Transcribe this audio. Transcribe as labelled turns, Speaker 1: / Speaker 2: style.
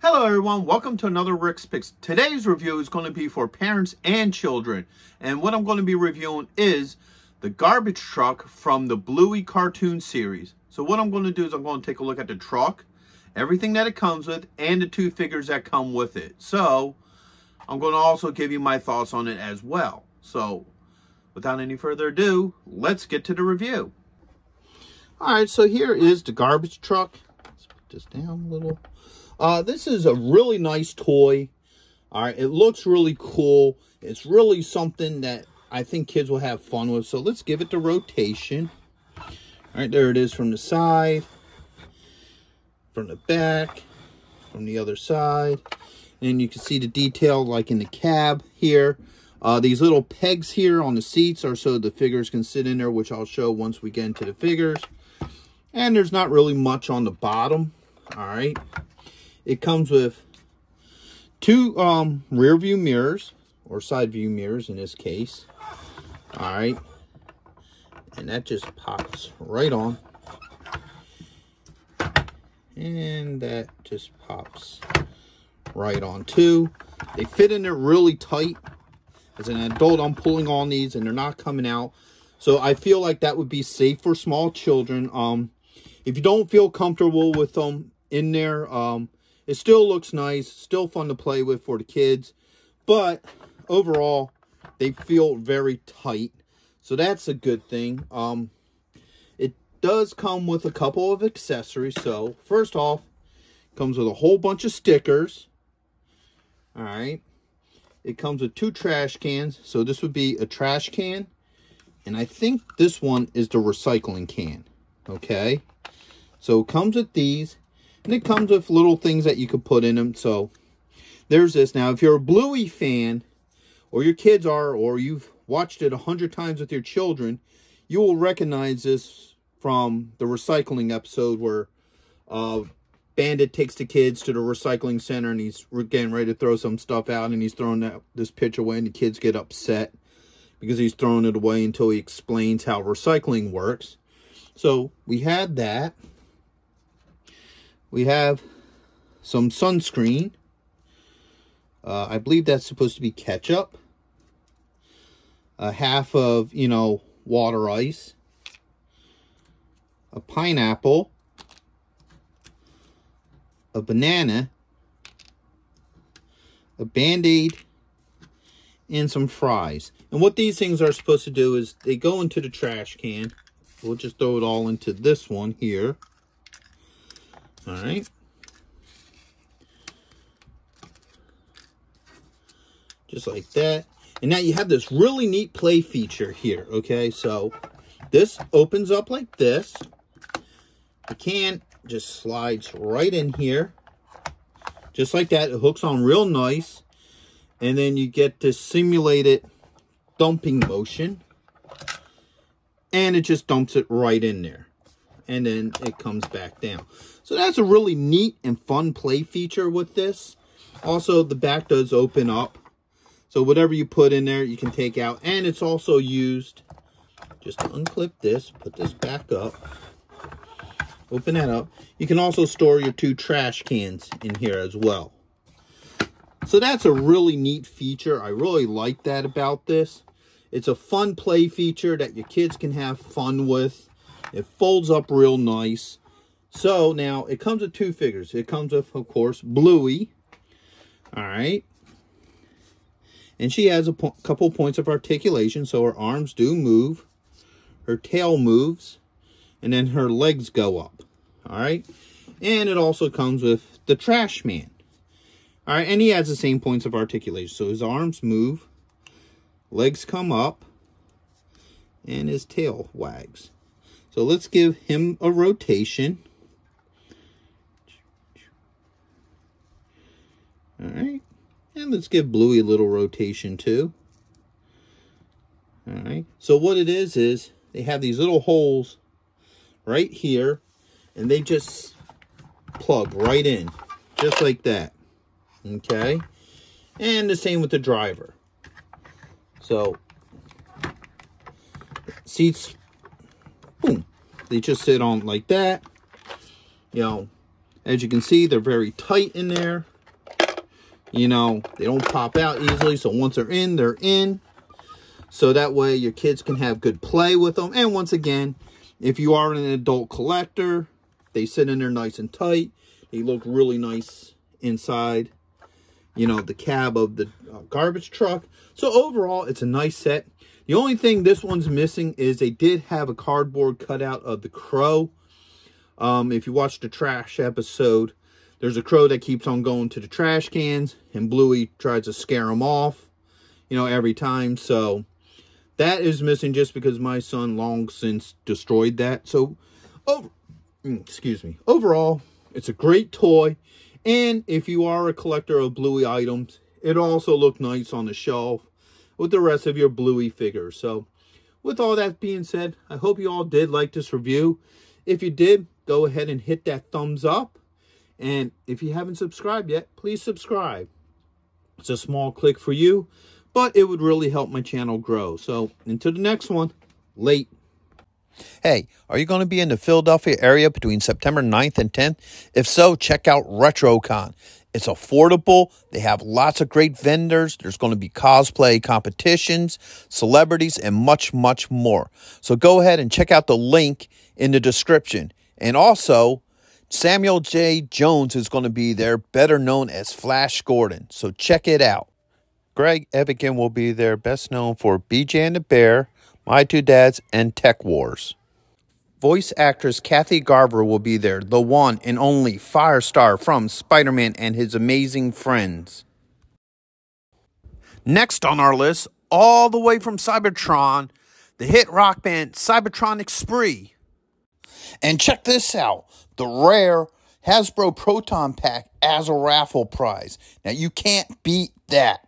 Speaker 1: Hello everyone, welcome to another Rick's Picks. Today's review is going to be for parents and children. And what I'm going to be reviewing is the garbage truck from the Bluey cartoon series. So what I'm going to do is I'm going to take a look at the truck, everything that it comes with, and the two figures that come with it. So I'm going to also give you my thoughts on it as well. So without any further ado, let's get to the review. All right, so here is the garbage truck. Let's put this down a little. Uh, this is a really nice toy. All right, it looks really cool. It's really something that I think kids will have fun with. So let's give it the rotation. All right, there it is from the side, from the back, from the other side. And you can see the detail like in the cab here. Uh, these little pegs here on the seats are so the figures can sit in there, which I'll show once we get into the figures. And there's not really much on the bottom. All right. It comes with two um, rear view mirrors, or side view mirrors in this case. All right. And that just pops right on. And that just pops right on too. They fit in there really tight. As an adult, I'm pulling on these and they're not coming out. So I feel like that would be safe for small children. Um, if you don't feel comfortable with them in there, um, it still looks nice, still fun to play with for the kids, but overall, they feel very tight. So that's a good thing. Um, it does come with a couple of accessories. So first off, comes with a whole bunch of stickers. All right. It comes with two trash cans. So this would be a trash can. And I think this one is the recycling can. Okay. So it comes with these. And it comes with little things that you could put in them. So there's this. Now, if you're a Bluey fan, or your kids are, or you've watched it a hundred times with your children, you will recognize this from the recycling episode where uh, Bandit takes the kids to the recycling center and he's getting ready to throw some stuff out and he's throwing that, this pitch away and the kids get upset because he's throwing it away until he explains how recycling works. So we had that we have some sunscreen. Uh, I believe that's supposed to be ketchup. A half of, you know, water ice. A pineapple. A banana. A Band-Aid. And some fries. And what these things are supposed to do is they go into the trash can. We'll just throw it all into this one here. All right. Just like that. And now you have this really neat play feature here, okay? So this opens up like this. The can just slides right in here. Just like that. It hooks on real nice. And then you get this simulated dumping motion. And it just dumps it right in there. And then it comes back down. So that's a really neat and fun play feature with this. Also, the back does open up. So whatever you put in there, you can take out. And it's also used, just to unclip this, put this back up. Open that up. You can also store your two trash cans in here as well. So that's a really neat feature. I really like that about this. It's a fun play feature that your kids can have fun with. It folds up real nice. So now it comes with two figures. It comes with, of course, Bluey. All right. And she has a po couple points of articulation, so her arms do move. Her tail moves. And then her legs go up. All right. And it also comes with the trash man. All right. And he has the same points of articulation. So his arms move. Legs come up. And his tail wags. So let's give him a rotation. All right. And let's give Bluey a little rotation too. All right. So what it is, is they have these little holes right here, and they just plug right in, just like that. Okay, and the same with the driver. So seats, boom, they just sit on like that. You know, as you can see, they're very tight in there. You know, they don't pop out easily. So once they're in, they're in. So that way your kids can have good play with them. And once again, if you are an adult collector, they sit in there nice and tight. They look really nice inside, you know, the cab of the uh, garbage truck. So overall, it's a nice set. The only thing this one's missing is they did have a cardboard cutout of the crow. Um, if you watch the trash episode, there's a crow that keeps on going to the trash cans, and Bluey tries to scare him off, you know, every time. So that is missing just because my son long since destroyed that. So, over, mm, excuse me. Overall, it's a great toy. And if you are a collector of Bluey items, it also look nice on the shelf with the rest of your Bluey figures. So, with all that being said, I hope you all did like this review. If you did, go ahead and hit that thumbs up. And if you haven't subscribed yet, please subscribe. It's a small click for you, but it would really help my channel grow. So until the next one, late.
Speaker 2: Hey, are you going to be in the Philadelphia area between September 9th and 10th? If so, check out RetroCon. It's affordable. They have lots of great vendors. There's going to be cosplay competitions, celebrities, and much, much more. So go ahead and check out the link in the description. And also, Samuel J. Jones is going to be there, better known as Flash Gordon. So check it out. Greg Evigan will be there, best known for BJ and the Bear, My Two Dads, and TekWars. Voice actress Kathy Garver will be there, the one and only Firestar from Spider Man and his amazing friends. Next on our list, all the way from Cybertron, the hit rock band Cybertronic Spree. And check this out the rare Hasbro Proton Pack as a raffle prize. Now, you can't beat that.